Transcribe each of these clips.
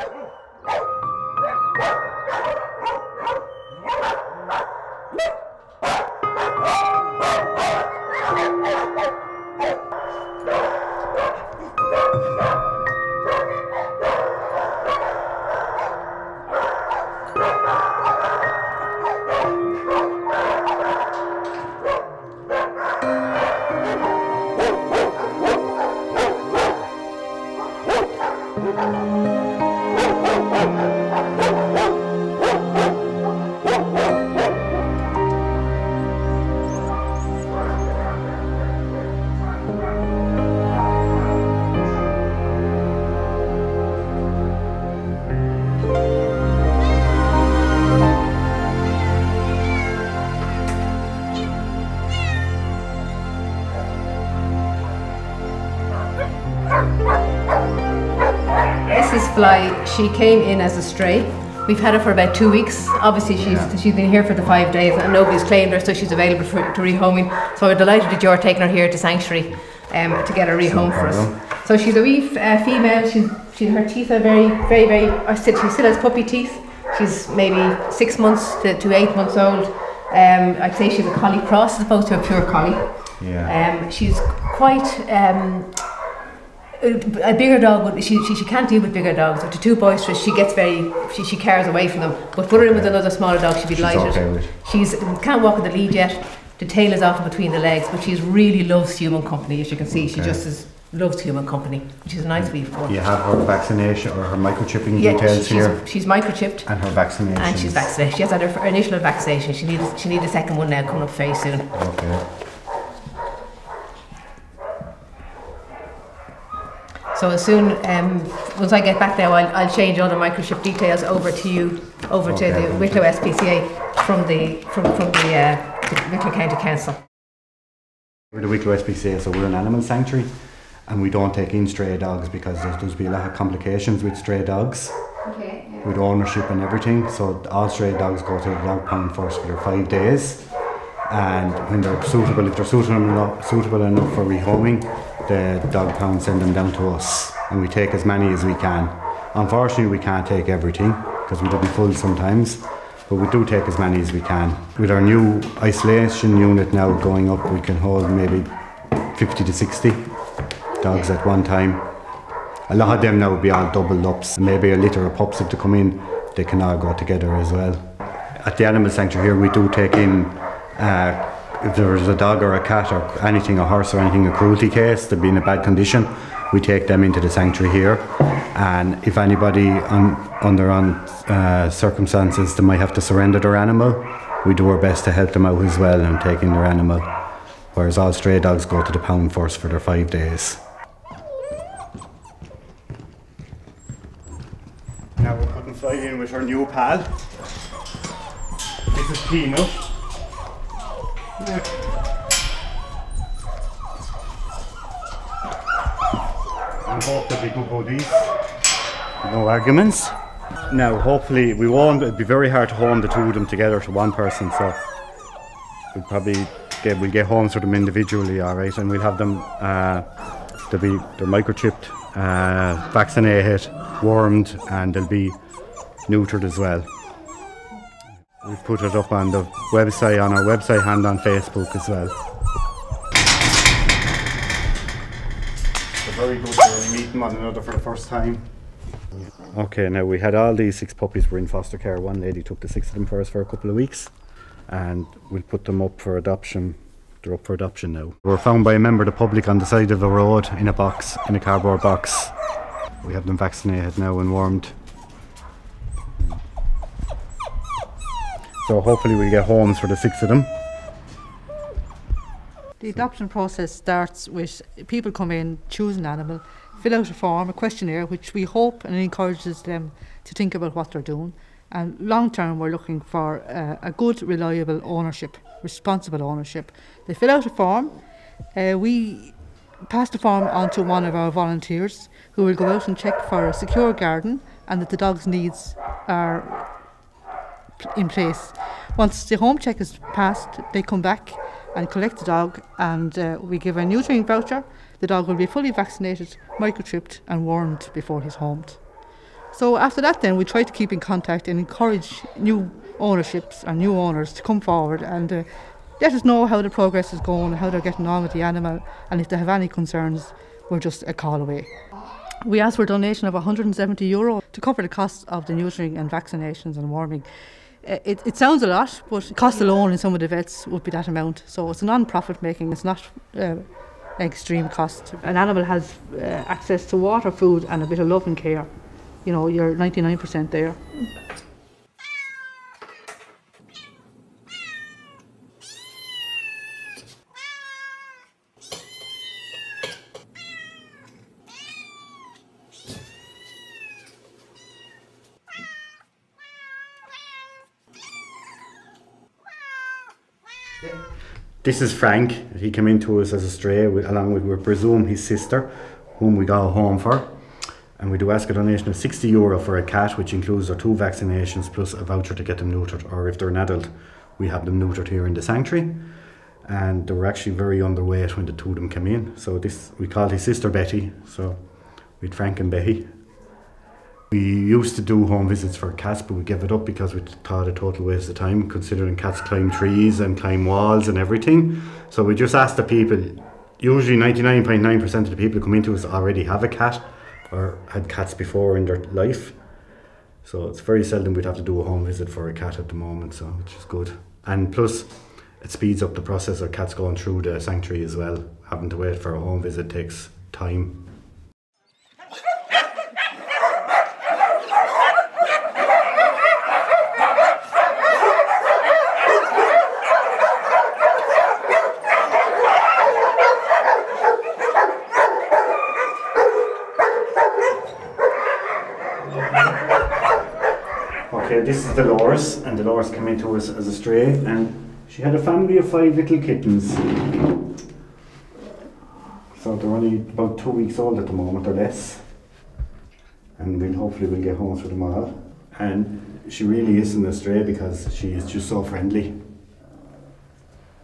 Mrs. Fly, she came in as a stray. We've had her for about two weeks. Obviously, she's Yeah. she's been here for the five days, and nobody's claimed her, so she's available for to rehoming. So we're delighted that you're taking her here to sanctuary um, to get her rehomed for us. So she's a wee uh, female. She's she, her teeth are very very very. Or still, she still has puppy teeth. She's maybe six months to, to eight months old. Um, I'd say she's a collie cross as opposed to a pure collie. Yeah. Um, she's quite um, a a bigger dog. Would, she, she she can't deal with bigger dogs. If they're too boisterous, she gets very she, she cares away from them. But put her in with another smaller dog, she'd be She's delighted. okay. She's can't walk with the lead yet. The tail is off in between the legs, but she's really loves human company. As you can see, she just is, loves human company, which is a nice wee for. You have her vaccination or her microchipping Yeah, details she's, here she's microchipped. and her vaccination. And she's vaccinated. She has had her f- initial vaccination. She needs she needs a second one now coming up very soon. Okay. So as soon, um, once I get back there, I'll, I'll change all the microchip details over to you, over Okay. to the Wicklow SPCA from the from, from the, uh, the Wicklow County Council. We're the Wicklow SPCA, so we're an animal sanctuary and we don't take in stray dogs because there's, there's be a lot of complications with stray dogs Okay. with ownership and everything. So all stray dogs go to the dog pound first for their five days. And when they're suitable, if they're suitable enough, suitable enough for rehoming, the dog pound send them down to us and we take as many as we can. Unfortunately, we can't take everything because we do be full sometimes, but we do take as many as we can. With our new isolation unit now going up, we can hold maybe 50 to 60 dogs at one time. A lot of them now would be all double ups. Maybe a litter of pups have to come in, they can all go together as well. At the animal sanctuary here, we do take in uh, if there is a dog or a cat or anything, a horse or anything, a cruelty case, they've been in a bad condition, we take them into the sanctuary here. And if anybody on, under on uh, circumstances they might have to surrender their animal, we do our best to help them out as well and taking their animal. Whereas all stray dogs go to the pound force for their five days. Now we're putting Fly in with her new pal. This is Peanut. And hope good buddies. No arguments. Now, hopefully, we won't. It'd be very hard to home the two of them together to one person, so we'll probably get we'll get homes for them individually, all right, and we'll have them. Uh, they'll be they're microchipped, uh, vaccinated, wormed, and they'll be neutered as well. We've put it up on the website, on our website, and on Facebook as well. They're very good for meeting one another for the first time. Okay, now we had all these six puppies were in foster care. One lady took the six of them for us for a couple of weeks, and we'll put them up for adoption. They're up for adoption now. We were found by a member of the public on the side of the road in a box, in a cardboard box. We have them vaccinated now and warmed. So hopefully we get homes for the six of them. The adoption process starts with people come in, choose an animal, fill out a form, a questionnaire, which we hope and encourages them to think about what they're doing. And long term, we're looking for uh, a good, reliable ownership, responsible ownership. They fill out a form. Uh, we pass the form on to one of our volunteers who will go out and check for a secure garden and that the dog's needs are in place. Once the home check is passed, they come back and collect the dog, and uh, we give a neutering voucher. The dog will be fully vaccinated, microchipped, and warmed before he's homed. So after that, then we try to keep in contact and encourage new ownerships and new owners to come forward and uh, let us know how the progress is going, how they're getting on with the animal, and if they have any concerns, we're just a call away. We ask for a donation of 170 euro to cover the costs of the neutering and vaccinations and warming. Uh, It, it sounds a lot, but cost alone in some of the vets would be that amount. So it's a non-profit making. It's not uh, extreme cost. An animal has uh, access to water, food, and a bit of love and care. You know, you're 99% there. This is Frank. He came into us as a stray, with, along with, we presume, his sister, whom we got home for. And we do ask a donation of 60 euro for a cat, which includes their two vaccinations plus a voucher to get them neutered. Or if they're an adult, we have them neutered here in the sanctuary. And they were actually very underweight when the two of them came in. So this we called his sister Betty. So had Frank and Betty. We used to do home visits for cats, but we gave it up because we thought a total waste of time, considering cats climb trees and climb walls and everything. So we just asked the people. Usually, ninety nine point nine percent of the people who come into us already have a cat or had cats before in their life. So it's very seldom we'd have to do a home visit for a cat at the moment, so which is good. And plus, it speeds up the process of cats going through the sanctuary as well. Having to wait for a home visit takes time. Okay, this is Dolores, and Dolores came into us as a stray, and she had a family of five little kittens. So they're only about two weeks old at the moment or less, and we'll hopefully we'll get home for them all. And she really isn't a stray because she is just so friendly.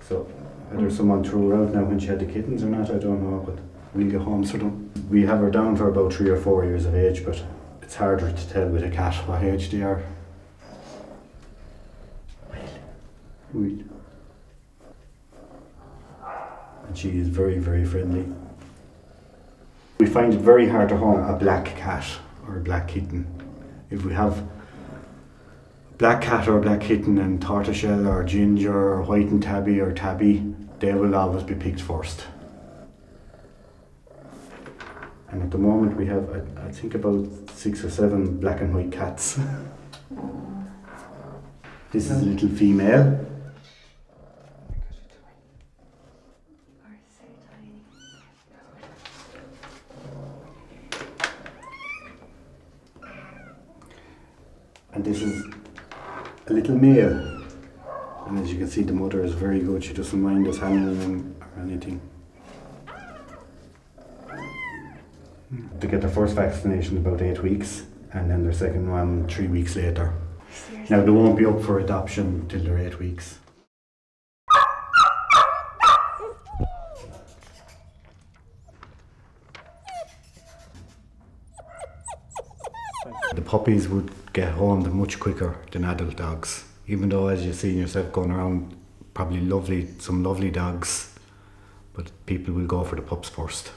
So whether mm. someone threw her out now when she had the kittens or not, I don't know, but we'll get home for them. We have her down for about three or four years of age, but it's harder to tell with a cat what age they are. Will. And she is very, very friendly. We find it very hard to home a black cat or a black kitten. If we have black cat or black kitten and tortoiseshell or ginger or white and tabby or tabby, they will always be picked first. And at the moment we have, I, I think, about six or seven black and white cats. this is a little female. And this is a little male. And as you can see, the mother is very good. She doesn't mind us handling them or anything. Hmm. To get their first vaccination about eight weeks, and then their second one three weeks later. Now they won't be up for adoption till they're eight weeks. The puppies would get homed much quicker than adult dogs. Even though, as you see yourself going around, probably lovely, some lovely dogs, but people will go for the pups first.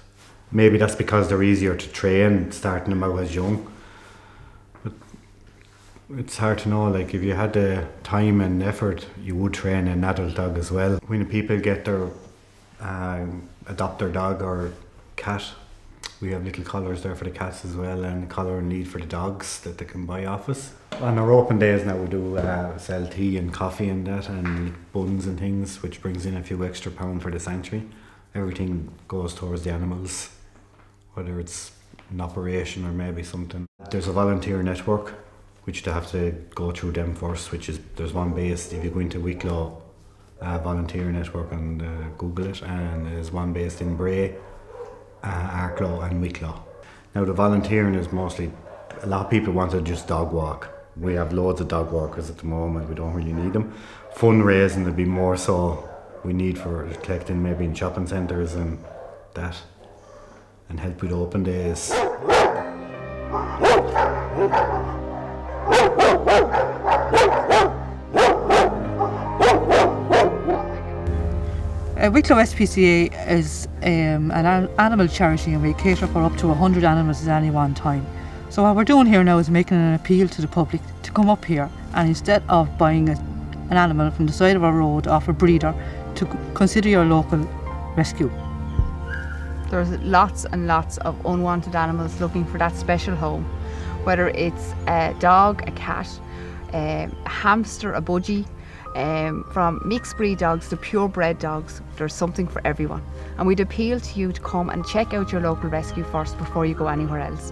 Maybe that's because they're easier to train, starting them out as young. But it's hard to know. Like if you had the time and effort, you would train an adult dog as well. When people get their um, adopt their dog or cat, we have little collars there for the cats as well, and collar and lead for the dogs that they can buy off us. On our open days now, we do uh, sell tea and coffee and that, and buns and things, which brings in a few extra pound for the sanctuary. Everything goes towards the animals, whether it's an operation or maybe something. There's a volunteer network, which they have to go through them first. Which is there's one based if you go into Wicklow uh, volunteer network and uh, Google it, and there's one based in Bray uh, Arklow and Wicklow. Now the volunteering is mostly a lot of people want to just dog walk. We have loads of dog walkers at the moment. We don't really need them. Fundraising would be more so we need for collecting maybe in shopping centres and that, and help with open days. Uh, Wicklow SPCA is um, an an- animal charity and we cater for up to 100 animals at any one time. So what we're doing here now is making an appeal to the public to come up here and instead of buying a, an animal from the side of a road off a breeder, to consider your local rescue. There's lots and lots of unwanted animals looking for that special home, whether it's a dog, a cat, um, a hamster, a budgie, um, from mixed breed dogs to purebred dogs. There's something for everyone. And we'd appeal to you to come and check out your local rescue first before you go anywhere else,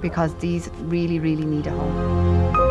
because these really, really need a home.